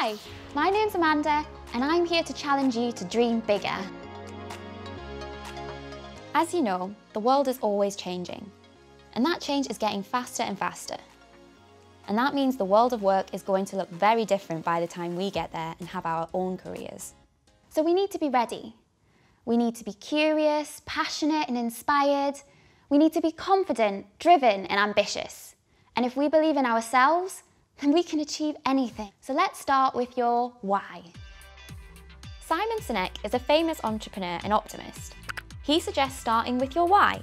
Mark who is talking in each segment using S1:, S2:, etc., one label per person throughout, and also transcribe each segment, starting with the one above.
S1: Hi, my name's Amanda and I'm here to challenge you to dream bigger. As you know, the world is always changing and that change is getting faster and faster. And that means the world of work is going to look very different by the time we get there and have our own careers. So we need to be ready. We need to be curious, passionate and inspired. We need to be confident, driven and ambitious. And if we believe in ourselves, then we can achieve anything. So let's start with your why. Simon Sinek is a famous entrepreneur and optimist. He suggests starting with your why.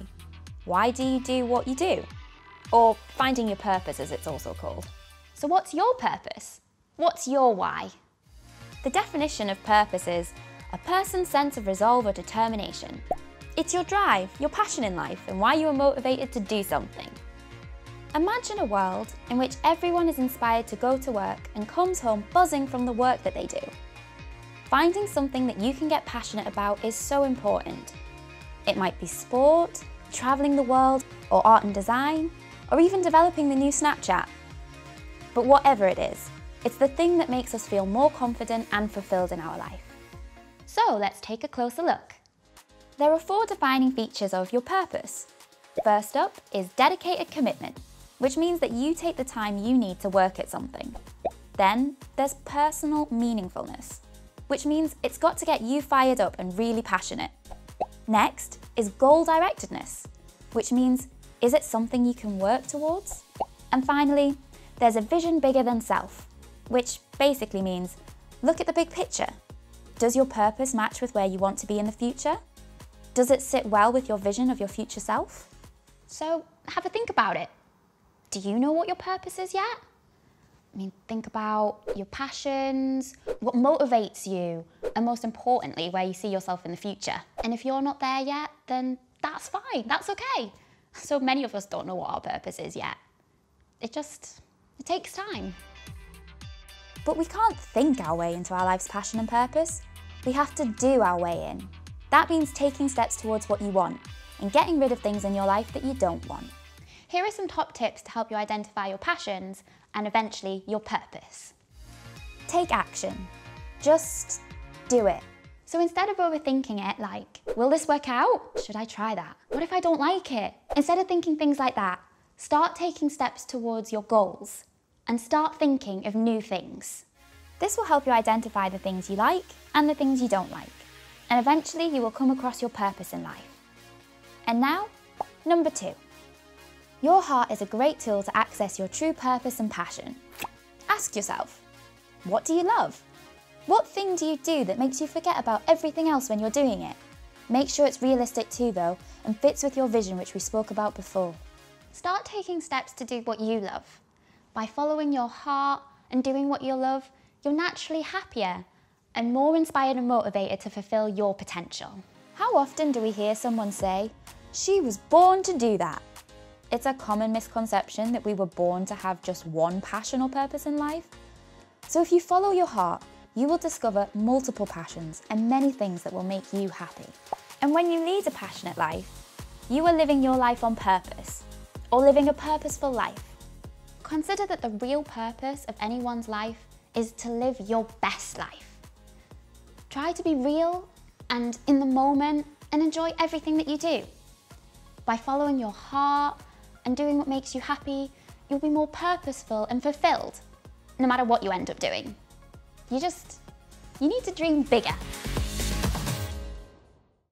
S1: Why do you do what you do? Or finding your purpose as it's also called. So what's your purpose? What's your why? The definition of purpose is a person's sense of resolve or determination. It's your drive, your passion in life and why you are motivated to do something. Imagine a world in which everyone is inspired to go to work and comes home buzzing from the work that they do. Finding something that you can get passionate about is so important. It might be sport, travelling the world, or art and design, or even developing the new Snapchat. But whatever it is, it's the thing that makes us feel more confident and fulfilled in our life. So let's take a closer look. There are four defining features of your purpose. First up is dedicated commitment which means that you take the time you need to work at something. Then there's personal meaningfulness, which means it's got to get you fired up and really passionate. Next is goal directedness, which means is it something you can work towards? And finally, there's a vision bigger than self, which basically means look at the big picture. Does your purpose match with where you want to be in the future? Does it sit well with your vision of your future self? So have a think about it. Do you know what your purpose is yet? I mean, think about your passions, what motivates you, and most importantly, where you see yourself in the future. And if you're not there yet, then that's fine, that's okay. So many of us don't know what our purpose is yet. It just, it takes time. But we can't think our way into our life's passion and purpose. We have to do our way in. That means taking steps towards what you want and getting rid of things in your life that you don't want. Here are some top tips to help you identify your passions and eventually your purpose. Take action. Just do it. So instead of overthinking it like, will this work out? Should I try that? What if I don't like it? Instead of thinking things like that, start taking steps towards your goals and start thinking of new things. This will help you identify the things you like and the things you don't like. And eventually you will come across your purpose in life. And now, number two. Your heart is a great tool to access your true purpose and passion. Ask yourself, what do you love? What thing do you do that makes you forget about everything else when you're doing it? Make sure it's realistic too though, and fits with your vision which we spoke about before. Start taking steps to do what you love. By following your heart and doing what you love, you're naturally happier and more inspired and motivated to fulfill your potential. How often do we hear someone say, she was born to do that? It's a common misconception that we were born to have just one passion or purpose in life. So if you follow your heart, you will discover multiple passions and many things that will make you happy. And when you lead a passionate life, you are living your life on purpose or living a purposeful life. Consider that the real purpose of anyone's life is to live your best life. Try to be real and in the moment and enjoy everything that you do. By following your heart, and doing what makes you happy, you'll be more purposeful and fulfilled, no matter what you end up doing. You just, you need to dream bigger.